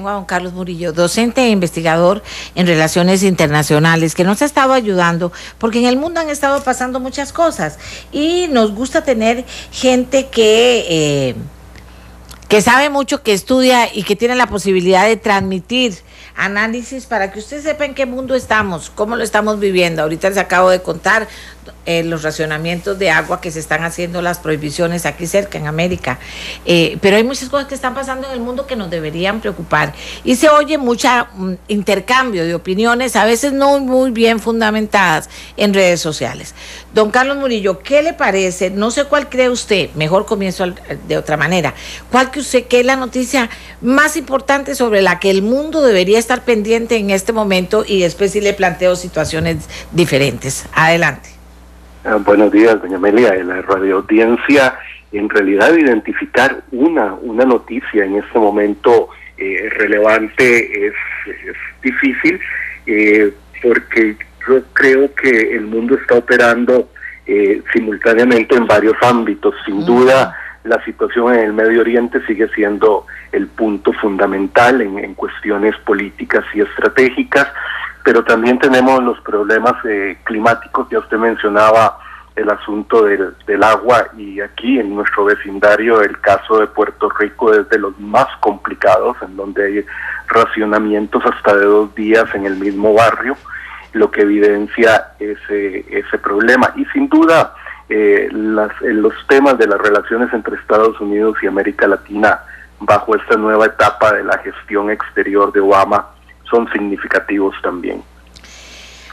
tengo a don Carlos Murillo, docente e investigador en relaciones internacionales, que nos ha estado ayudando, porque en el mundo han estado pasando muchas cosas y nos gusta tener gente que... Eh, que sabe mucho, que estudia y que tiene la posibilidad de transmitir análisis para que usted sepa en qué mundo estamos, cómo lo estamos viviendo. Ahorita les acabo de contar eh, los racionamientos de agua que se están haciendo, las prohibiciones aquí cerca en América. Eh, pero hay muchas cosas que están pasando en el mundo que nos deberían preocupar. Y se oye mucho mm, intercambio de opiniones, a veces no muy bien fundamentadas en redes sociales. Don Carlos Murillo, ¿qué le parece? No sé cuál cree usted, mejor comienzo de otra manera. ¿Cuál que usted qué es la noticia más importante sobre la que el mundo debería estar pendiente en este momento? Y después sí le planteo situaciones diferentes. Adelante. Ah, buenos días, doña Amelia. En la radio audiencia, en realidad identificar una, una noticia en este momento eh, relevante es, difícil eh, porque yo creo que el mundo está operando eh, simultáneamente en varios ámbitos. Sin duda, la situación en el Medio Oriente sigue siendo el punto fundamental en, en cuestiones políticas y estratégicas pero también tenemos los problemas eh, climáticos, ya usted mencionaba el asunto del, del, agua y aquí en nuestro vecindario el caso de Puerto Rico es de los más complicados, en donde hay racionamientos hasta de dos días en el mismo barrio, lo que evidencia ese, ese problema. Y sin duda, eh, las, los temas de las relaciones entre Estados Unidos y América Latina bajo esta nueva etapa de la gestión exterior de Obama, son significativos también.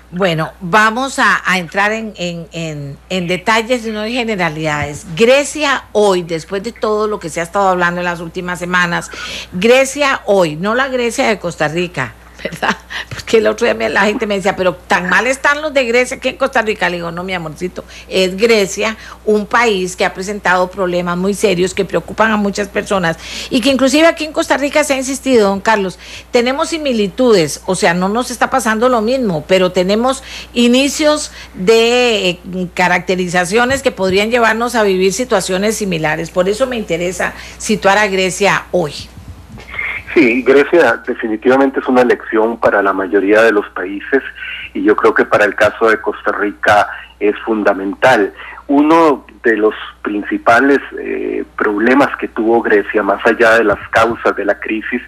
Bueno, vamos a, entrar en, en, en, detalles y no en generalidades. Grecia hoy, después de todo lo que se ha estado hablando en las últimas semanas, Grecia hoy, no la Grecia de Costa Rica, ¿verdad? Porque el otro día la gente me decía, pero tan mal están los de Grecia que en Costa Rica. Le digo, no, mi amorcito, es Grecia un país que ha presentado problemas muy serios que preocupan a muchas personas y que inclusive aquí en Costa Rica se ha insistido, don Carlos, tenemos similitudes, o sea, no nos está pasando lo mismo, pero tenemos inicios de eh, caracterizaciones que podrían llevarnos a vivir situaciones similares. Por eso me interesa situar a Grecia hoy. Sí, Grecia definitivamente es una lección para la mayoría de los países y yo creo que para el caso de Costa Rica es fundamental. Uno de los principales eh, problemas que tuvo Grecia, más allá de las causas de la crisis,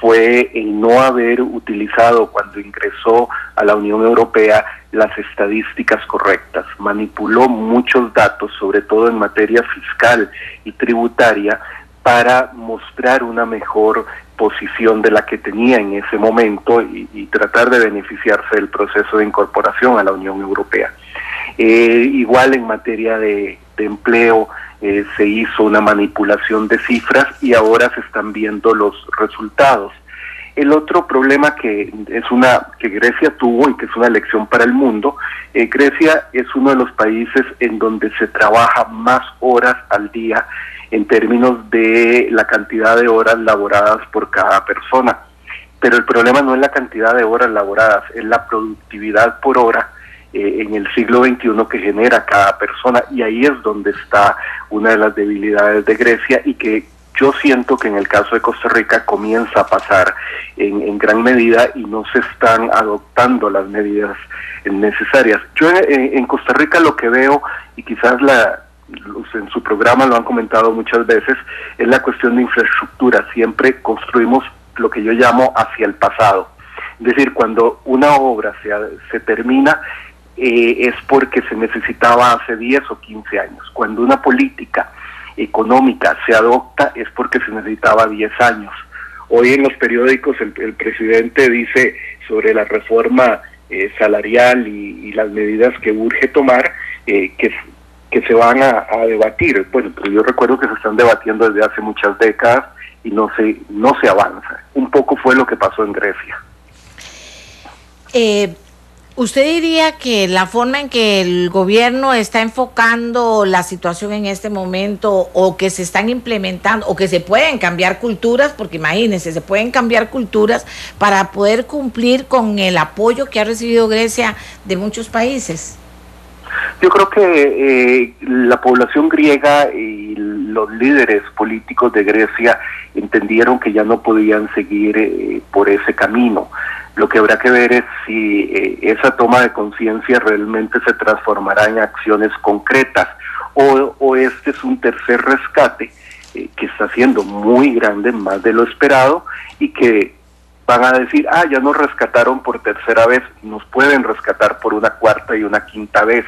fue el no haber utilizado cuando ingresó a la Unión Europea las estadísticas correctas. Manipuló muchos datos, sobre todo en materia fiscal y tributaria, para mostrar una mejor posición de la que tenía en ese momento y, tratar de beneficiarse del proceso de incorporación a la Unión Europea. Eh, igual en materia de, empleo eh, se hizo una manipulación de cifras y ahora se están viendo los resultados. El otro problema que es una que Grecia tuvo y que es una lección para el mundo, eh, Grecia es uno de los países en donde se trabaja más horas al día en términos de la cantidad de horas laboradas por cada persona. Pero el problema no es la cantidad de horas laboradas, es la productividad por hora eh, en el siglo XXI que genera cada persona. Y ahí es donde está una de las debilidades de Grecia y que yo siento que en el caso de Costa Rica comienza a pasar en, gran medida y no se están adoptando las medidas necesarias. Yo en Costa Rica lo que veo, y quizás la, en su programa lo han comentado muchas veces, es la cuestión de infraestructura. Siempre construimos lo que yo llamo hacia el pasado. Es decir, cuando una obra se, se termina, eh, es porque se necesitaba hace 10 o 15 años. Cuando una política económica se adopta, es porque se necesitaba 10 años. Hoy en los periódicos el, presidente dice sobre la reforma eh, salarial y, las medidas que urge tomar, eh, que que se van a, debatir. Bueno, pero yo recuerdo que se están debatiendo desde hace muchas décadas y no se, no se avanza. Un poco fue lo que pasó en Grecia. Eh, ¿Usted diría que la forma en que el gobierno está enfocando la situación en este momento o que se están implementando o que se pueden cambiar culturas, porque imagínense, se pueden cambiar culturas para poder cumplir con el apoyo que ha recibido Grecia de muchos países? Yo creo que eh, la población griega y los líderes políticos de Grecia entendieron que ya no podían seguir eh, por ese camino. Lo que habrá que ver es si eh, esa toma de conciencia realmente se transformará en acciones concretas o, o este es un tercer rescate eh, que está siendo muy grande, más de lo esperado, y que van a decir, ah, ya nos rescataron por tercera vez, nos pueden rescatar por una cuarta y una quinta vez.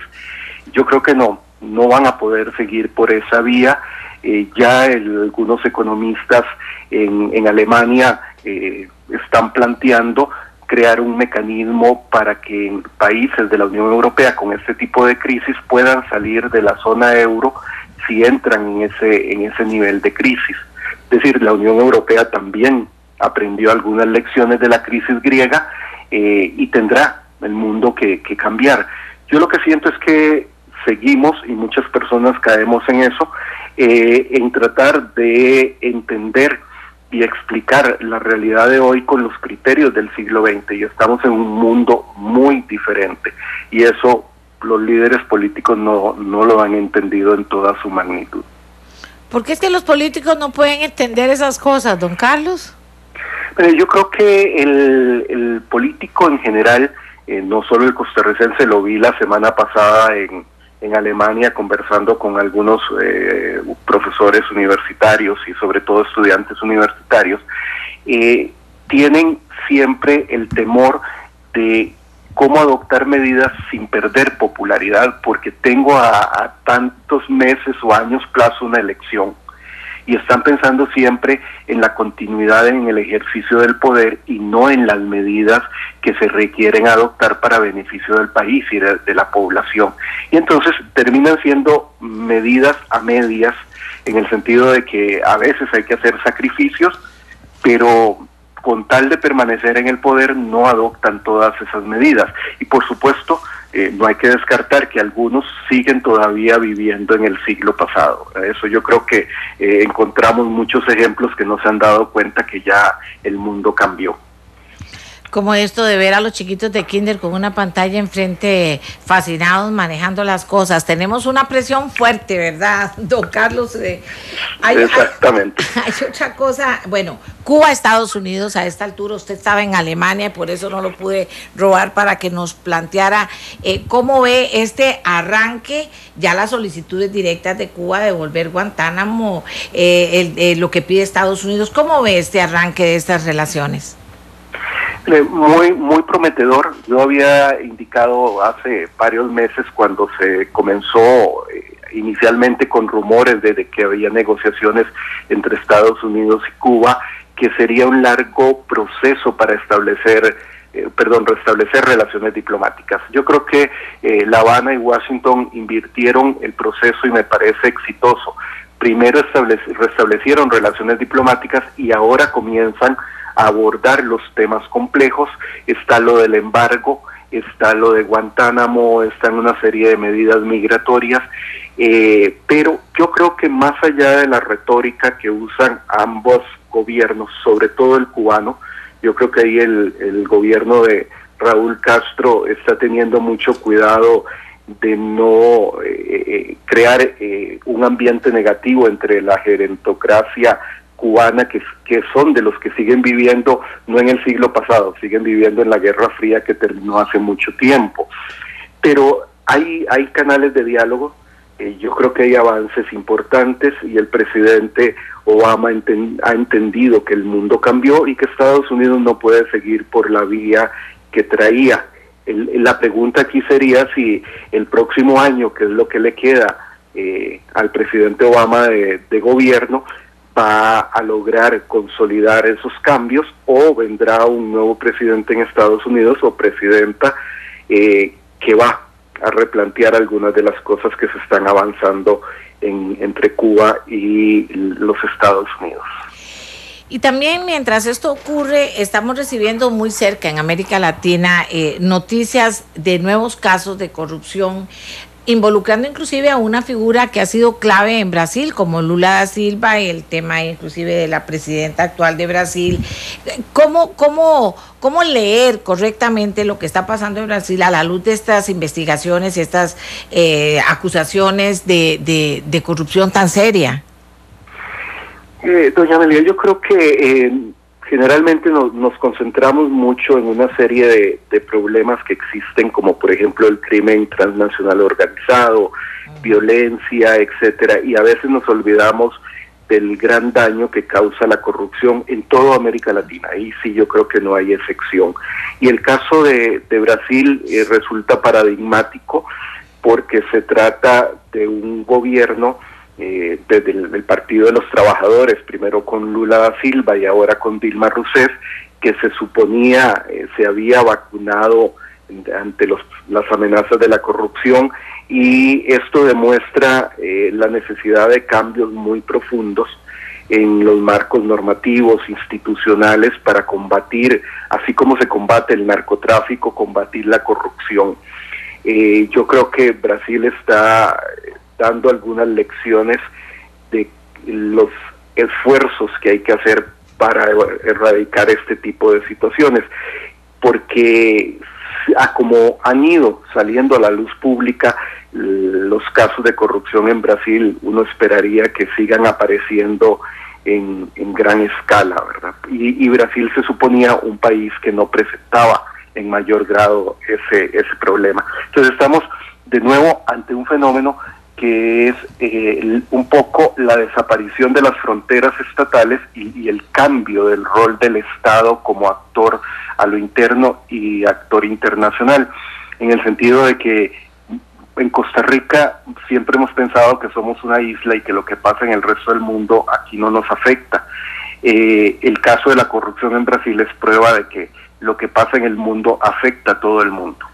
Yo creo que no, no van a poder seguir por esa vía. Eh, ya algunos economistas en, en Alemania eh, están planteando crear un mecanismo para que países de la Unión Europea con este tipo de crisis puedan salir de la zona euro si entran en ese, en ese nivel de crisis. Es decir, la Unión Europea también aprendió algunas lecciones de la crisis griega eh, y tendrá el mundo que, cambiar. Yo lo que siento es que seguimos, y muchas personas caemos en eso, eh, en tratar de entender y explicar la realidad de hoy con los criterios del siglo XX y estamos en un mundo muy diferente y eso los líderes políticos no, no lo han entendido en toda su magnitud. ¿Por qué es que los políticos no pueden entender esas cosas, don Carlos? Pero yo creo que el, político en general, eh, no solo el costarricense, lo vi la semana pasada en, en Alemania conversando con algunos eh, profesores universitarios y sobre todo estudiantes universitarios, eh, tienen siempre el temor de cómo adoptar medidas sin perder popularidad, porque tengo a tantos meses o años plazo una elección y están pensando siempre en la continuidad en el ejercicio del poder y no en las medidas que se requieren adoptar para beneficio del país y de, la población. Y entonces terminan siendo medidas a medias en el sentido de que a veces hay que hacer sacrificios, pero con tal de permanecer en el poder no adoptan todas esas medidas. Y por supuesto, eh, no hay que descartar que algunos siguen todavía viviendo en el siglo pasado. Eso yo creo que eh, encontramos muchos ejemplos que no se han dado cuenta que ya el mundo cambió como esto de ver a los chiquitos de kinder con una pantalla enfrente fascinados manejando las cosas. Tenemos una presión fuerte, ¿verdad, don Carlos? Eh, hay, Exactamente. Hay, hay, otra cosa, bueno, Cuba, Estados Unidos, a esta altura usted estaba en Alemania, por eso no lo pude robar para que nos planteara eh, cómo ve este arranque, ya las solicitudes directas de Cuba de volver Guantánamo, eh, el, eh, lo que pide Estados Unidos, ¿cómo ve este arranque de estas relaciones? Muy, muy prometedor. Yo había indicado hace varios meses cuando se comenzó eh, inicialmente con rumores de, de, que había negociaciones entre Estados Unidos y Cuba, que sería un largo proceso para establecer, eh, perdón, restablecer relaciones diplomáticas. Yo creo que eh, La Habana y Washington invirtieron el proceso y me parece exitoso. Primero restablecieron relaciones diplomáticas y ahora comienzan abordar los temas complejos, está lo del embargo, está lo de Guantánamo, están una serie de medidas migratorias, eh, pero yo creo que más allá de la retórica que usan ambos gobiernos, sobre todo el cubano, yo creo que ahí el, gobierno de Raúl Castro está teniendo mucho cuidado de no eh, eh crear un ambiente negativo entre la gerentocracia cubana que, que son de los que siguen viviendo no en el siglo pasado, siguen viviendo en la Guerra Fría que terminó hace mucho tiempo. Pero hay, hay canales de diálogo, eh, yo creo que hay avances importantes y el presidente Obama ha entendido que el mundo cambió y que Estados Unidos no puede seguir por la vía que traía. El, la pregunta aquí sería si el próximo año, que es lo que le queda eh, al presidente Obama de gobierno, a lograr consolidar esos cambios o vendrá un nuevo presidente en Estados Unidos o presidenta eh, que va a replantear algunas de las cosas que se están avanzando en, entre Cuba y los Estados Unidos. Y también mientras esto ocurre, estamos recibiendo muy cerca en América Latina eh, noticias de nuevos casos de corrupción involucrando inclusive a una figura que ha sido clave en Brasil, como Lula da Silva, el tema inclusive de la presidenta actual de Brasil. ¿Cómo, cómo, cómo leer correctamente lo que está pasando en Brasil a la luz de estas investigaciones y estas eh, acusaciones de, de, corrupción tan seria? Eh, doña Amelia, yo creo que eh, generalmente nos, nos, concentramos mucho en una serie de, problemas que existen, como por ejemplo el crimen transnacional organizado, violencia, etcétera, y a veces nos olvidamos del gran daño que causa la corrupción en toda América Latina. Ahí sí yo creo que no hay excepción. Y el caso de, Brasil eh, resulta paradigmático porque se trata de un gobierno eh, desde el, Partido de los Trabajadores, primero con Lula da Silva y ahora con Dilma Rousseff, que se suponía eh, se había vacunado ante los, las amenazas de la corrupción y esto demuestra eh, la necesidad de cambios muy profundos en los marcos normativos, institucionales, para combatir, así como se combate el narcotráfico, combatir la corrupción. Eh, yo creo que Brasil está dando algunas lecciones de los esfuerzos que hay que hacer para erradicar este tipo de situaciones, porque a como han ido saliendo a la luz pública los casos de corrupción en Brasil, uno esperaría que sigan apareciendo en, gran escala, ¿verdad? Y, y, Brasil se suponía un país que no presentaba en mayor grado ese, ese problema. Entonces estamos de nuevo ante un fenómeno que es eh, un poco la desaparición de las fronteras estatales y, el cambio del rol del Estado como actor a lo interno y actor internacional, en el sentido de que en Costa Rica siempre hemos pensado que somos una isla y que lo que pasa en el resto del mundo aquí no nos afecta. Eh, el caso de la corrupción en Brasil es prueba de que lo que pasa en el mundo afecta a todo el mundo.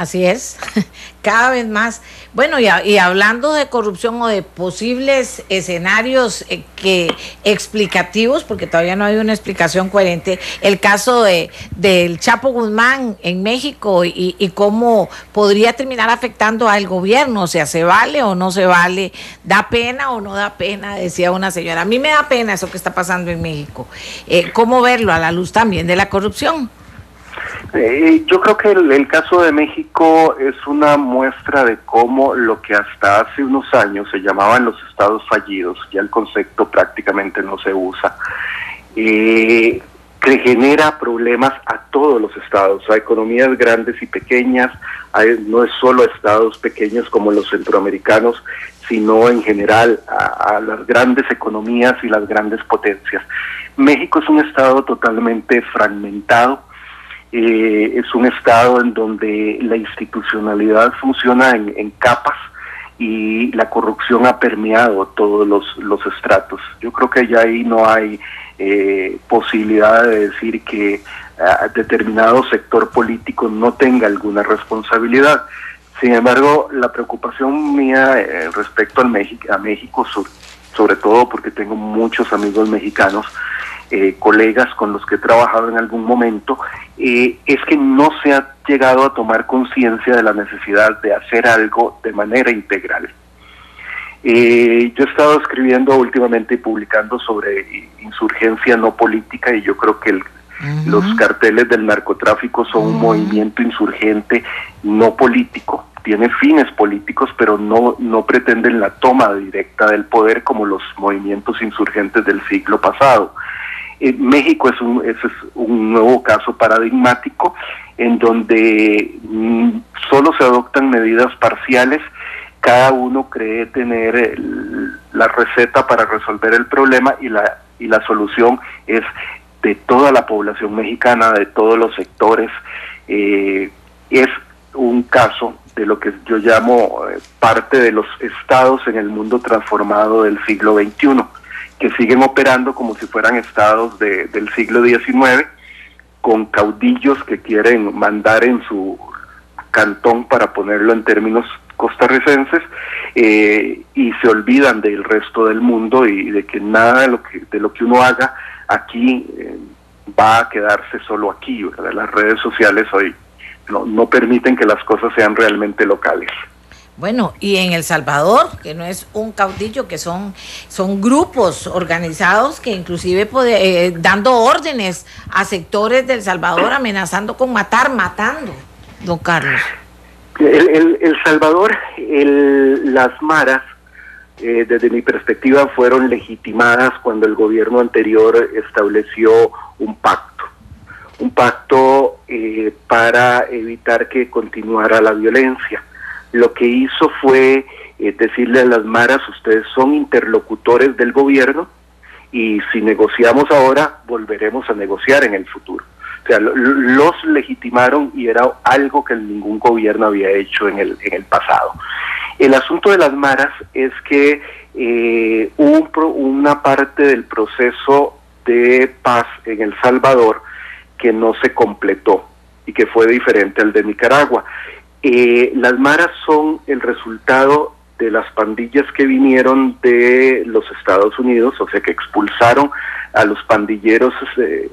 Así es, cada vez más. Bueno, y, hablando de corrupción o de posibles escenarios eh, que explicativos, porque todavía no hay una explicación coherente, el caso de del Chapo Guzmán en México y, y, cómo podría terminar afectando al gobierno, o sea, ¿se vale o no se vale? ¿Da pena o no da pena? Decía una señora. A mí me da pena eso que está pasando en México. Eh, ¿Cómo verlo a la luz también de la corrupción? Eh, yo creo que el, caso de México es una muestra de cómo lo que hasta hace unos años se llamaban los estados fallidos, ya el concepto prácticamente no se usa, eh, que genera problemas a todos los estados, a economías grandes y pequeñas, no es solo a estados pequeños como los centroamericanos, sino en general a las grandes economías y las grandes potencias. México es un estado totalmente fragmentado, eh, es un estado en donde la institucionalidad funciona en, capas y la corrupción ha permeado todos los, estratos. Yo creo que ya ahí no hay eh, posibilidad de decir que ah, determinado sector político no tenga alguna responsabilidad. Sin embargo, la preocupación mía eh, respecto al México, a México, sobre todo porque tengo muchos amigos mexicanos, eh, colegas con los que he trabajado en algún momento, eh, es que no se ha llegado a tomar conciencia de la necesidad de hacer algo de manera integral. Eh, yo he estado escribiendo últimamente y publicando sobre insurgencia no política y yo creo que los carteles del narcotráfico son un movimiento insurgente no político. Tiene fines políticos, pero no, no pretenden la toma directa del poder como los movimientos insurgentes del siglo pasado. México es un, es un nuevo caso paradigmático en donde mm, solo se adoptan medidas parciales, cada uno cree tener la receta para resolver el problema y la, y la solución es de toda la población mexicana, de todos los sectores. Eh, es un caso de lo que yo llamo eh, parte de los estados en el mundo transformado del siglo XXI que siguen operando como si fueran estados del siglo XIX, con caudillos que quieren mandar en su cantón, para ponerlo en términos costarricenses, eh, y se olvidan del resto del mundo y de que nada de lo que, de lo que uno haga aquí eh, va a quedarse solo aquí. Las redes sociales hoy no, no permiten que las cosas sean realmente locales. Bueno, y en El Salvador, que no es un caudillo, que son, son grupos organizados que inclusive eh, dando órdenes a sectores del Salvador, amenazando con matar, matando, don Carlos. El, el, Salvador, las maras eh, desde mi perspectiva, fueron legitimadas cuando el gobierno anterior estableció un pacto, un pacto eh, para evitar que continuara la violencia. Lo que hizo fue eh, decirle a las maras, ustedes son interlocutores del gobierno y si negociamos ahora, volveremos a negociar en el futuro. O sea, los legitimaron y era algo que ningún gobierno había hecho en el, en el pasado. El asunto de las maras es que eh, una parte del proceso de paz en El Salvador que no se completó y que fue diferente al de Nicaragua. Eh, las maras son el resultado de las pandillas que vinieron de los Estados Unidos, o sea, que expulsaron a los pandilleros eh,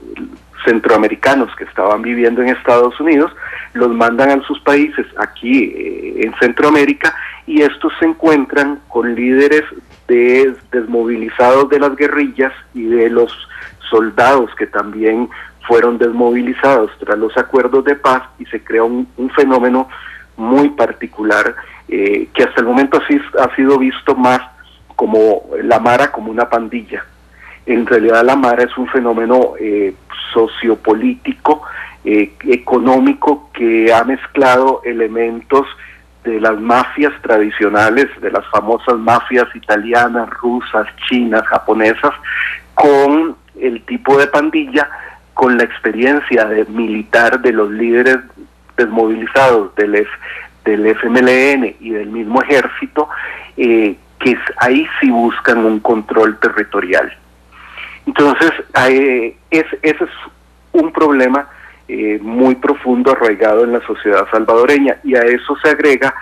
centroamericanos que estaban viviendo en Estados Unidos, los mandan a sus países aquí eh, en Centroamérica y estos se encuentran con líderes de, desmovilizados de las guerrillas y de los soldados que también fueron desmovilizados tras los acuerdos de paz y se crea un, fenómeno muy particular eh, que hasta el momento así, ha sido visto más como la Mara como una pandilla. En realidad la Mara es un fenómeno eh, sociopolítico, eh, económico, que ha mezclado elementos de las mafias tradicionales, de las famosas mafias italianas, rusas, chinas, japonesas, con el tipo de pandilla, con la experiencia de militar de los líderes desmovilizados del, del FMLN y del mismo ejército, eh, que ahí sí buscan un control territorial. Entonces, eh, es, ese es un problema eh, muy profundo arraigado en la sociedad salvadoreña y a eso se agrega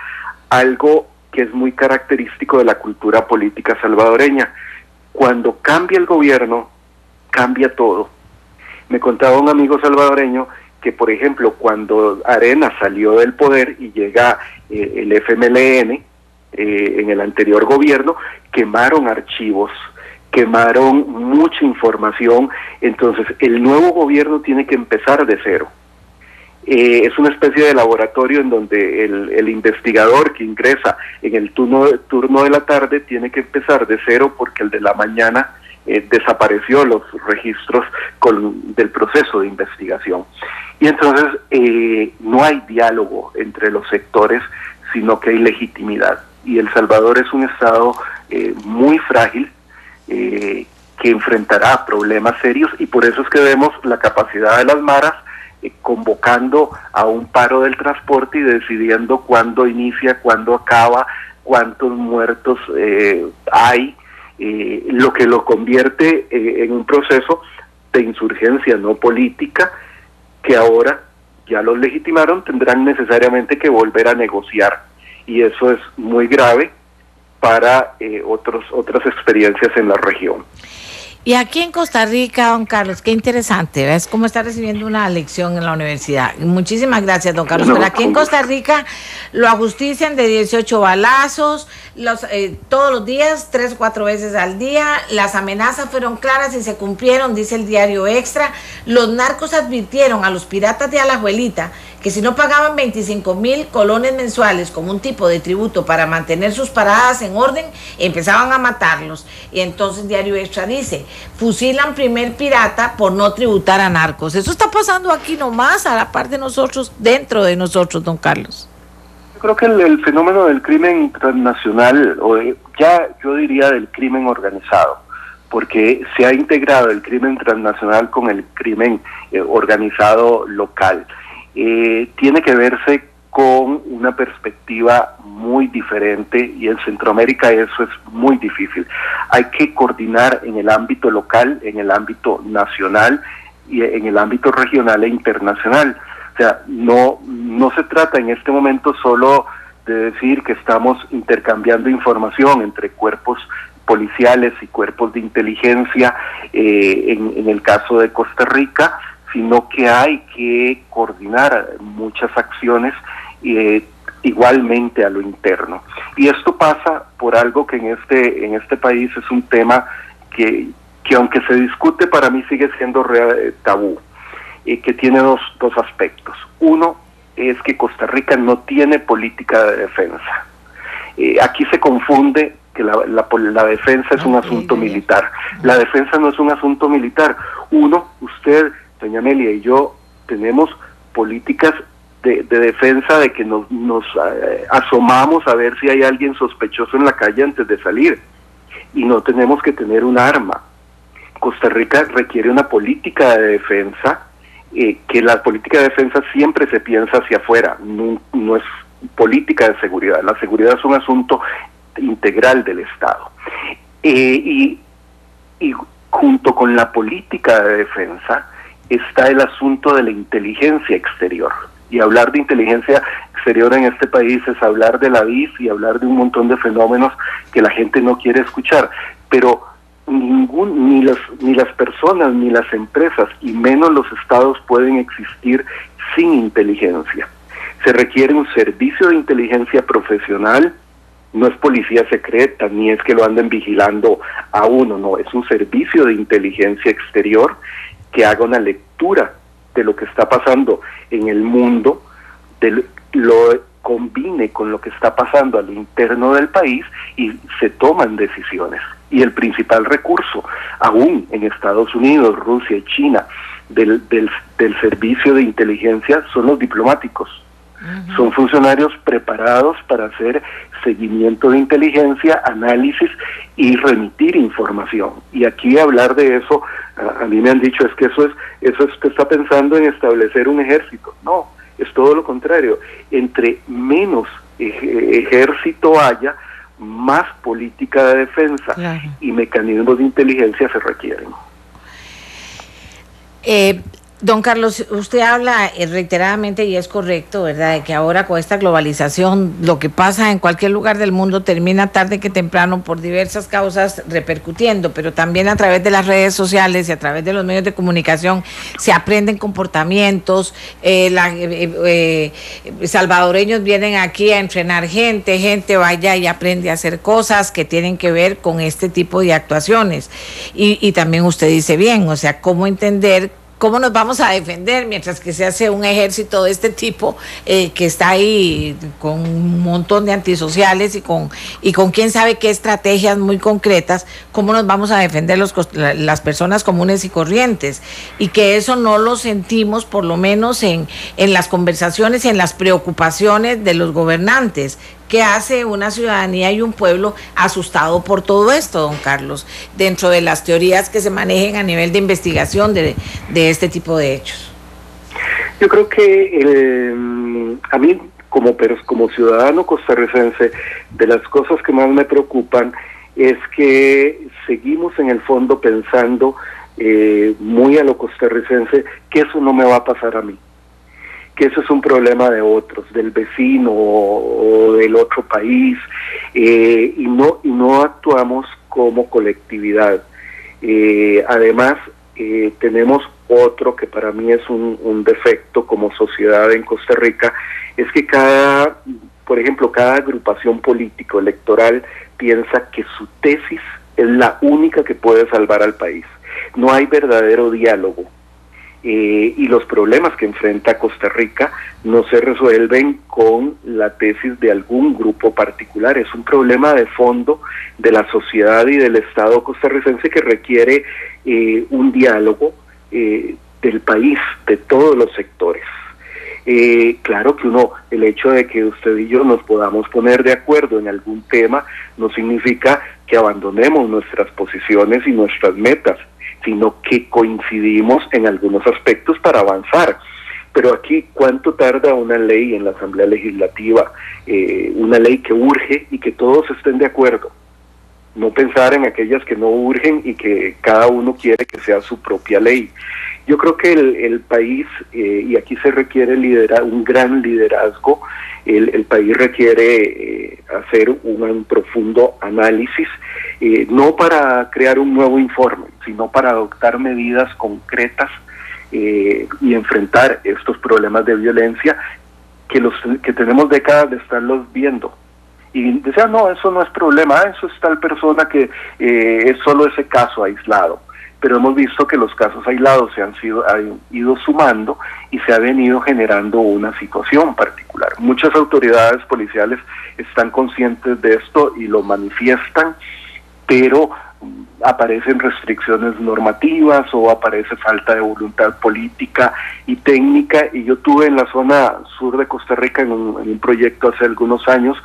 algo que es muy característico de la cultura política salvadoreña. Cuando cambia el gobierno, cambia todo. Me contaba un amigo salvadoreño que, por ejemplo, cuando Arena salió del poder y llega eh, el FMLN eh, en el anterior gobierno, quemaron archivos quemaron mucha información, entonces el nuevo gobierno tiene que empezar de cero. Eh, es una especie de laboratorio en donde el, investigador que ingresa en el turno, turno de la tarde tiene que empezar de cero porque el de la mañana eh, desapareció los registros con, del proceso de investigación. Y entonces eh, no hay diálogo entre los sectores, sino que hay legitimidad. Y El Salvador es un estado muy frágil, eh, que enfrentará problemas serios y por eso es que vemos la capacidad de las maras eh, convocando a un paro del transporte y decidiendo cuándo inicia, cuándo acaba, cuántos muertos eh, lo que lo convierte en un proceso de insurgencia no política que ahora ya los legitimaron, tendrán necesariamente que volver a negociar y eso es muy grave para eh, otros, otras experiencias en la región. Y aquí en Costa Rica, don Carlos, qué interesante, ¿ves cómo está recibiendo una lección en la universidad? Muchísimas gracias, don Carlos. Pero aquí en Costa Rica lo ajustician de 18 balazos, los, eh, todos los días, tres o cuatro veces al día. Las amenazas fueron claras y se cumplieron, dice el diario Extra. Los narcos advirtieron a los piratas de Alajuelita que si no pagaban 25 mil colones mensuales como un tipo de tributo para mantener sus paradas en orden, empezaban a matarlos. Y entonces Diario Extra dice, fusilan primer pirata por no tributar a narcos. Eso está pasando aquí nomás, a la par de nosotros, dentro de nosotros, don Carlos. Yo creo que el, fenómeno del crimen transnacional, o ya yo diría del crimen organizado, porque se ha integrado el crimen transnacional con el crimen eh, organizado local. Eh, tiene que verse con una perspectiva muy diferente y en Centroamérica eso es muy difícil. Hay que coordinar en el ámbito local, en el ámbito nacional y en el ámbito regional e internacional. O sea, no, no se trata en este momento solo de decir que estamos intercambiando información entre cuerpos policiales y cuerpos de inteligencia eh, en, en el caso de Costa Rica, sino que hay que coordinar muchas acciones eh, igualmente a lo interno. Y esto pasa por algo que en este, en este país es un tema que, que aunque se discute, para mí sigue siendo real, tabú, y que tiene dos, dos aspectos. Uno es que Costa Rica no tiene política de defensa. Eh, aquí se confunde que la, la, defensa es un asunto militar. La defensa no es un asunto militar. Uno, usted, doña Amelia y yo tenemos políticas de, defensa de que nos, nos eh, asomamos a ver si hay alguien sospechoso en la calle antes de salir. Y no tenemos que tener un arma. Costa Rica requiere una política de defensa, eh, que la política de defensa siempre se piensa hacia afuera, no, es política de seguridad. La seguridad es un asunto integral del Estado. Eh, y, y junto con la política de defensa está el asunto de la inteligencia exterior. Y hablar de inteligencia exterior en este país es hablar de la BIF y hablar de un montón de fenómenos que la gente no quiere escuchar. Pero ningún, ni, las, ni las personas, ni las empresas, y menos los estados pueden existir sin inteligencia. Se requiere un servicio de inteligencia profesional, no es policía secreta, ni es que lo anden vigilando a uno, no, es un servicio de inteligencia exterior que haga una lectura de lo que está pasando en el mundo, de lo combine con lo que está pasando al interno del país y se toman decisiones. Y el principal recurso, aún en Estados Unidos, Rusia y China, del, del, del servicio de inteligencia son los diplomáticos. Son funcionarios preparados para hacer seguimiento de inteligencia, análisis y remitir información. Y aquí hablar de eso, a, mí me han dicho es que eso es, eso es que está pensando en establecer un ejército. No, es todo lo contrario. Entre menos ejército haya, más política de defensa y mecanismos de inteligencia se requieren. Eh, Don Carlos, usted habla eh, reiteradamente y es correcto, ¿verdad?, de que ahora con esta globalización lo que pasa en cualquier lugar del mundo termina tarde que temprano por diversas causas repercutiendo, pero también a través de las redes sociales y a través de los medios de comunicación se aprenden comportamientos. Eh, eh, salvadoreños vienen aquí a entrenar gente, gente vaya y aprende a hacer cosas que tienen que ver con este tipo de actuaciones. Y, y también usted dice bien, o sea, cómo entender ¿Cómo nos vamos a defender mientras que se hace un ejército de este tipo eh, que está ahí con un montón de antisociales y con, y con quién sabe qué estrategias muy concretas? ¿Cómo nos vamos a defender los, las personas comunes y corrientes? Y que eso no lo sentimos por lo menos en, en las conversaciones y en las preocupaciones de los gobernantes, ¿Qué hace una ciudadanía y un pueblo asustado por todo esto, don Carlos, dentro de las teorías que se manejen a nivel de investigación de, este tipo de hechos? Yo creo que eh, a mí, como, como ciudadano costarricense, de las cosas que más me preocupan es que seguimos en el fondo pensando eh, muy a lo costarricense que eso no me va a pasar a mí que eso es un problema de otros, del vecino o, del otro país, eh, y, no, y no actuamos como colectividad. Eh, además, eh, tenemos otro que para mí es un, un, defecto como sociedad en Costa Rica, es que cada, por ejemplo, cada agrupación político electoral piensa que su tesis es la única que puede salvar al país. No hay verdadero diálogo eh, y los problemas que enfrenta Costa Rica no se resuelven con la tesis de algún grupo particular. Es un problema de fondo de la sociedad y del Estado costarricense que requiere eh, un diálogo eh, del país, de todos los sectores. claro que uno, el hecho de que usted y yo nos podamos poner de acuerdo en algún tema no significa que abandonemos nuestras posiciones y nuestras metas sino que coincidimos en algunos aspectos para avanzar. Pero aquí, ¿cuánto tarda una ley en la Asamblea Legislativa? Eh, una ley que urge y que todos estén de acuerdo. No pensar en aquellas que no urgen y que cada uno quiere que sea su propia ley. Yo creo que el, país, eh, y aquí se requiere liderar, un gran liderazgo, el, país requiere eh, hacer un, profundo análisis, eh, no para crear un nuevo informe, sino para adoptar medidas concretas y enfrentar estos problemas de violencia que, los, que tenemos décadas de estarlos viendo y decía, no, eso no es problema, eso es tal persona que es solo ese caso aislado pero hemos visto que los casos aislados se han, sido, han ido sumando y se ha venido generando una situación particular. Muchas autoridades policiales están conscientes de esto y lo manifiestan, pero aparecen restricciones normativas o aparece falta de voluntad política y técnica y yo tuve en la zona sur de Costa Rica en un, proyecto hace algunos años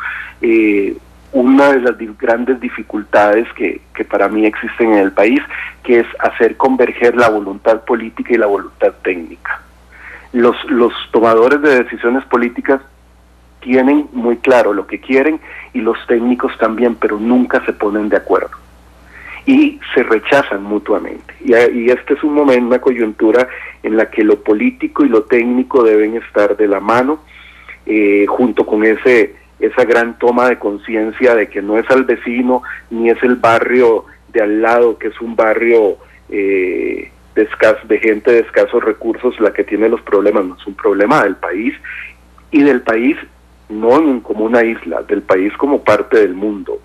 eh, una de las grandes dificultades que, que para mí existen en el país, que es hacer converger la voluntad política y la voluntad técnica. Los, los tomadores de decisiones políticas tienen muy claro lo que quieren y los técnicos también, pero nunca se ponen de acuerdo y se rechazan mutuamente. Y, y este es un momento, una coyuntura en la que lo político y lo técnico deben estar de la mano, eh, junto con ese esa gran toma de conciencia de que no es al vecino ni es el barrio de al lado, que es un barrio eh, de, de gente de escasos recursos la que tiene los problemas, no es un problema del país y del país no como una isla, del país como parte del mundo.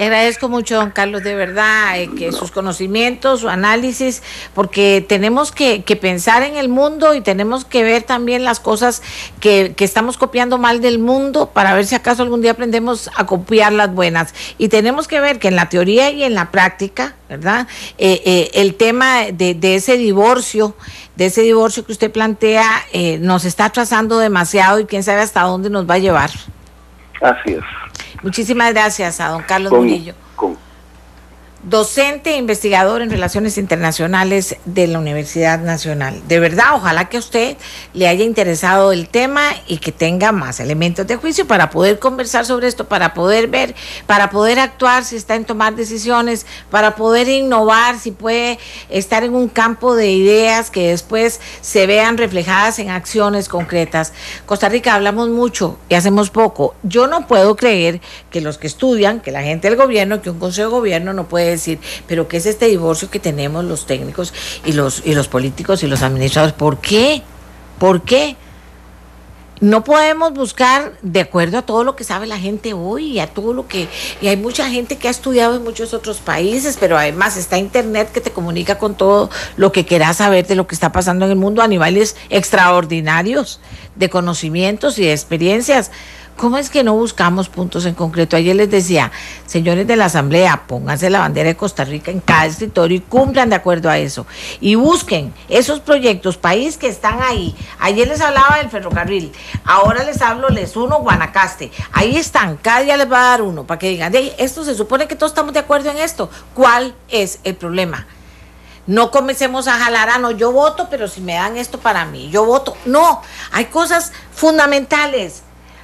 Le agradezco mucho, don Carlos, de verdad, eh, que sus conocimientos, su análisis, porque tenemos que, pensar en el mundo y tenemos que ver también las cosas que, estamos copiando mal del mundo para ver si acaso algún día aprendemos a copiar las buenas. Y tenemos que ver que en la teoría y en la práctica, ¿verdad? Eh, eh, el tema de, de, ese divorcio, de ese divorcio que usted plantea, nos está atrasando demasiado y quién sabe hasta dónde nos va a llevar. Así es. Muchísimas gracias a don Carlos Murillo docente e investigador en relaciones internacionales de la Universidad Nacional. De verdad, ojalá que a usted le haya interesado el tema y que tenga más elementos de juicio para poder conversar sobre esto, para poder ver, para poder actuar si está en tomar decisiones, para poder innovar, si puede estar en un campo de ideas que después se vean reflejadas en acciones concretas. Costa Rica hablamos mucho y hacemos poco. Yo no puedo creer que los que estudian, que la gente del gobierno, que un consejo de gobierno no puede decir, pero ¿qué es este divorcio que tenemos los técnicos y los, y los políticos y los administradores? ¿Por qué? ¿Por qué? no podemos buscar de acuerdo a todo lo que sabe la gente hoy y a todo lo que y hay mucha gente que ha estudiado en muchos otros países pero además está internet que te comunica con todo lo que quieras saber de lo que está pasando en el mundo a niveles extraordinarios de conocimientos y de experiencias ¿Cómo es que no buscamos puntos en concreto? Ayer les decía, señores de la Asamblea, pónganse la bandera de Costa Rica en cada escritorio y cumplan de acuerdo a eso. Y busquen esos proyectos, país que están ahí. Ayer les hablaba del ferrocarril, ahora les hablo, les uno Guanacaste. Ahí están, cada día les va a dar uno para que digan, esto se supone que todos estamos de acuerdo en esto. ¿Cuál es el problema? No comencemos a jalar, ah, no, yo voto, pero si me dan esto para mí, yo voto. No, hay cosas fundamentales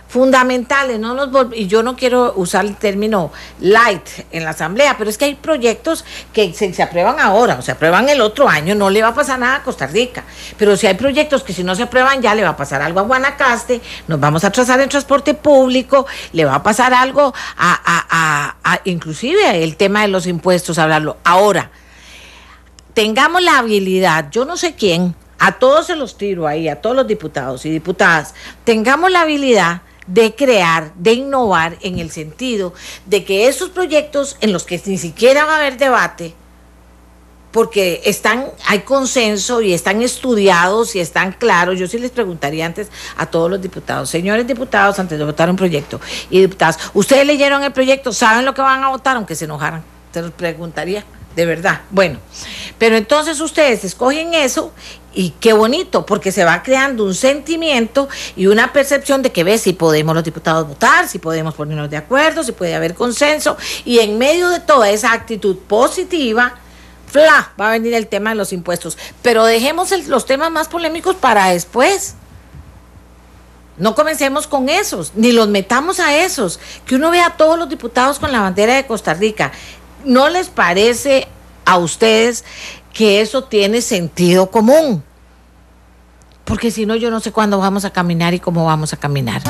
fundamentales, no nos y yo no quiero usar el término light en la asamblea, pero es que hay proyectos que se, aprueban ahora, o se aprueban el otro año, no le va a pasar nada a Costa Rica, pero si hay proyectos que si no se aprueban ya le va a pasar algo a Guanacaste, nos vamos a trazar el transporte público, le va a pasar algo a, a inclusive el tema de los impuestos, hablarlo. Ahora, tengamos la habilidad, yo no sé quién, a todos se los tiro ahí, a todos los diputados y diputadas, tengamos la habilidad de crear, de innovar en el sentido de que esos proyectos en los que ni siquiera va a haber debate, porque están, hay consenso y están estudiados y están claros. Yo sí les preguntaría antes a todos los diputados, señores diputados, antes de votar un proyecto, y diputadas, ¿ustedes leyeron el proyecto? ¿Saben lo que van a votar? Aunque se enojaran, te los preguntaría, de verdad. Bueno, pero entonces ustedes escogen eso y qué bonito, porque se va creando un sentimiento y una percepción de que ve si podemos los diputados votar, si podemos ponernos de acuerdo, si puede haber consenso. Y en medio de toda esa actitud positiva, ¡fla! va a venir el tema de los impuestos. Pero dejemos los temas más polémicos para después. No comencemos con esos, ni los metamos a esos. Que uno vea a todos los diputados con la bandera de Costa Rica. ¿No les parece a ustedes que eso tiene sentido común. Porque si no, yo no sé cuándo vamos a caminar y cómo vamos a caminar.